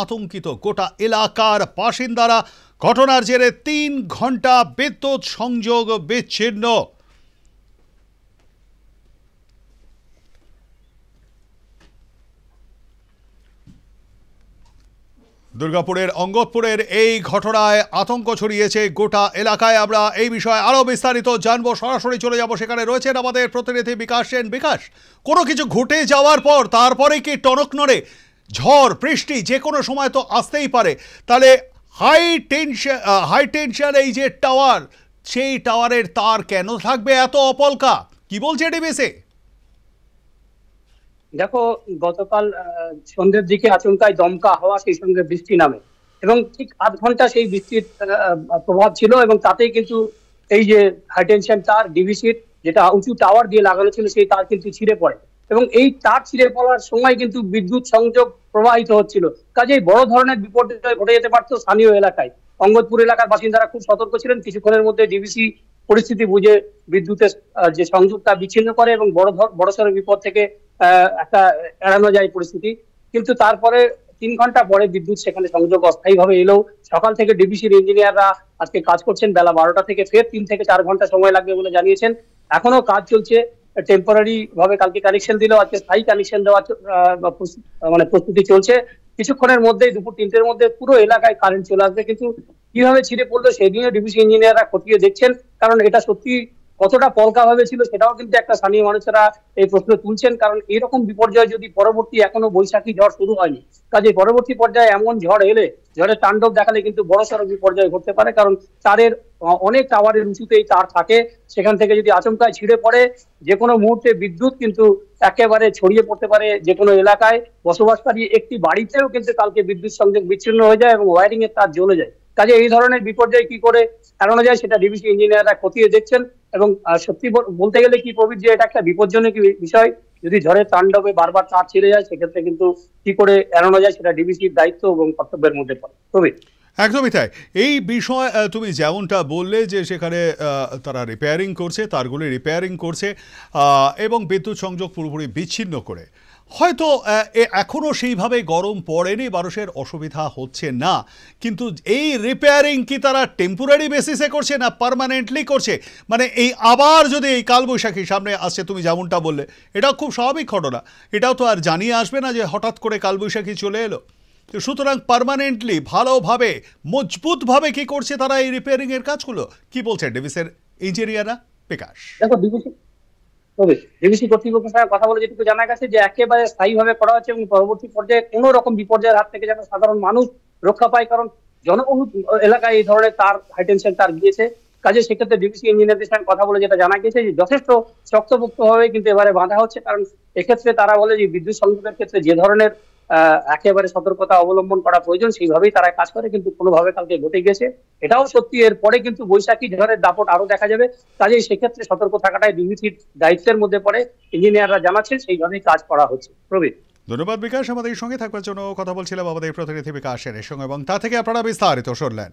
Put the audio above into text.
আতঙ্কিত গোটা এলাকার বাসিন্দারা ঘটনার জেরে তিন ঘণ্টা বিদ্যুৎ সংযোগ বিচ্ছিন্ন। দুর্গাপুরের অঙ্গতপুরের এই ঘটনায় আতঙ্ক ছড়িয়েছে গোটা এলাকায়। আমরা এই বিষয়ে আরও বিস্তারিত জানব। সরাসরি চলে যাব। সেখানে রয়েছেন আমাদের প্রতিনিধি বিকাশ সেন। বিকাশ, কোনো কিছু ঘটে যাওয়ার পর তারপরে কি টনক নড়ে? ঝড়, বৃষ্টি যে কোনো সময় তো আসতেই পারে। তাহলে হাই টেনশন হাই টেনশন এই যে টাওয়ার সেই টাওয়ারের তার কেন থাকবে এত অপলকা? কি বলছে ডিবিসি দেখো, গতকাল সন্ধ্যের দিকে আচমকায় দমকা হওয়া সেই সঙ্গে বৃষ্টি নামে। এবং ঠিক আধ ঘণ্টা সেই বৃষ্টির প্রভাব ছিল এবং তাতেই কিন্তু এই যে হাইটেনশন তার ডিভিসির যেটা উঁচু টাওয়ার দিয়ে লাগানো ছিল, সেই তার কিন্তু ছিঁড়ে পড়ে। এবং এই তার ছিঁড়ে পড়ার সময় কিন্তু বিদ্যুৎ সংযোগ প্রবাহিত হচ্ছিল। কাজেই বড় ধরনের বিপর্যয় ঘটে যেতে পারতো স্থানীয় এলাকায়। অঙ্গদপুর এলাকার বাসিন্দারা খুব সতর্ক ছিলেন। কিছুক্ষণের মধ্যে ডিভিসি পরিস্থিতি বুঝে বিদ্যুতের যে সংযোগ তা বিচ্ছিন্ন করে এবং বড় বড়সড় বিপদ থেকে একটা এড়ানো যায় পরিস্থিতি। কিন্তু তারপরে তিন ঘণ্টা পরে বিদ্যুৎ সেখানে সংযোগ অস্থায়ীভাবে এলেও সকাল থেকে ডিবিসির ইঞ্জিনিয়াররা আজকে কাজ করছেন। বেলা বারোটা থেকে ফের তিন থেকে চার ঘণ্টা সময় লাগবে বলে জানিয়েছেন। এখনও কাজ চলছে। টেম্পোরারি ভাবে কালকে কানেকশন দিল, আজকে স্থায়ী কানেকশন দেওয়ার মানে প্রস্তুতি চলছে। কিছুক্ষণের মধ্যেই দুপুর তিনটের মধ্যে পুরো এলাকায় কারেন্ট চলে আসবে। কিন্তু কীভাবে ছিঁড়ে পড়ল, সেই নিয়ে ডিবিসি ইঞ্জিনিয়াররা খতিয়ে দেখছেন। কারণ এটা সত্যি কতটা পলকা ভাবে ছিল সেটাও কিন্তু একটা স্থানীয় মানুষেরা এই প্রশ্ন তুলছেন। কারণ এরকম বিপর্যয় যদি পরবর্তী এখনও বৈশাখী ঝড় শুরু হয়নি, কাজে পরবর্তী পর্যায়ে এমন ঝড় এলে, ঝড়ের তাণ্ডব দেখালে কিন্তু বড়সড় বিপর্যয় ঘটতে পারে। কারণ তারের অনেক টাওয়ারের উঁচুতেই তার থাকে, সেখান থেকে যদি আচমকায় ছিঁড়ে পড়ে যে কোনো মুহূর্তে বিদ্যুৎ কিন্তু একেবারে ছড়িয়ে পড়তে পারে যে কোনো এলাকায়। বসবাসকারী একটি বাড়িতেও কিন্তু কালকে বিদ্যুৎ সংযোগ বিচ্ছিন্ন হয়ে যায় এবং ওয়ারিং এর তার জ্বলে যায়। কাজে এই ধরনের বিপর্যয় কি করে এড়ানো যায়, সেটা ডিবিসি ইঞ্জিনিয়াররা খতিয়ে দেখছেন। এবং সত্যি বলতে গেলে কি প্রবীর, যে এটা একটা বিপজ্জনক বিষয়। যদি ঝড়ের তাণ্ডবে বারবার তার ছিঁড়ে যায়, সেক্ষেত্রে কিন্তু কি করে এড়ানো যায়, সেটা ডিবিসির দায়িত্ব এবং কর্তব্যের মধ্যে পড়ে। প্রবীর? একদমই তাই। এই বিষয় তুমি যেমনটা বললে যে সেখানে তারা রিপেয়ারিং করছে তারগুলি রিপেয়ারিং করছে এবং বিদ্যুৎ সংযোগ পুরোপুরি বিচ্ছিন্ন করে। হয়তো আহ, এ- এখনও সেইভাবে গরম পড়েনি মানুষের অসুবিধা হচ্ছে না। কিন্তু এই রিপেয়ারিং কি তারা টেম্পোরারি বেসিসে করছে না পার্মানেন্টলি করছে? মানে এই আবার যদি এই কালবৈশাখী সামনে আসছে তুমি যেমনটা বললে এটাও খুব স্বাভাবিক ঘটনা। এটাও তো আর জানিয়ে আসবে না যে হঠাৎ করে কালবৈশাখী চলে এলো। সুতরাং পার্মানেন্টলি ভালোভাবে, মজবুতভাবে কি করছে তারা এই রিপেয়ারিং এর কাজগুলো? কি বলছে ডেভিসের ইঞ্জিনিয়াররা বিকাশ। দেখো ডিবিসি তবে ডিবিসি কর্তৃপক্ষের সঙ্গে কথা বলে যেটুকু জানা গেছে যে একেবারে স্থায়ীভাবে করা হচ্ছে এবং পরবর্তী পর্যায়ে কোনো রকম বিপর্যয়ের হাত থেকে যেন সাধারণ মানুষ রক্ষা পায়, কারণ জনবহুল এলাকায় এই ধরনের তার হাইটেনশন তার গিয়েছে। কাজে সেক্ষেত্রে ডিভিসি ইঞ্জিনিয়ারদের সঙ্গে কথা বলে যেটা জানা গেছে যে যথেষ্ট শক্তপোক্ত ভাবে কিন্তু এবারে বাঁধা হচ্ছে, কারণ এক্ষেত্রে তারা বলে যে বিদ্যুৎ সংযোগের ক্ষেত্রে যে ধরনের একেবারে সতর্কতা অবলম্বন করা প্রয়োজন, সেইভাবেই তারা কাজ করে, কিন্তু কোনোভাবে কালকে ঘটে গেছে। এটাও সত্যি এর পরে কিন্তু বৈশাখী ঝড়ের দাপট আরও দেখা যাবে। কাজেই সেক্ষেত্রে সতর্ক থাকাটাই ডিবিসির দায়িত্বের মধ্যে পড়ে, ইঞ্জিনিয়াররা জানাচ্ছেন, সেইভাবেই কাজ করা হচ্ছে। প্রবীর। ধন্যবাদ বিকাশ, আমাদের সঙ্গে থাকবার জন্য কথা বলছিলাম আমাদের প্রতিনিধি বিকাশের সঙ্গে, এবং তা থেকে আপনারা বিস্তারিত শুনলেন।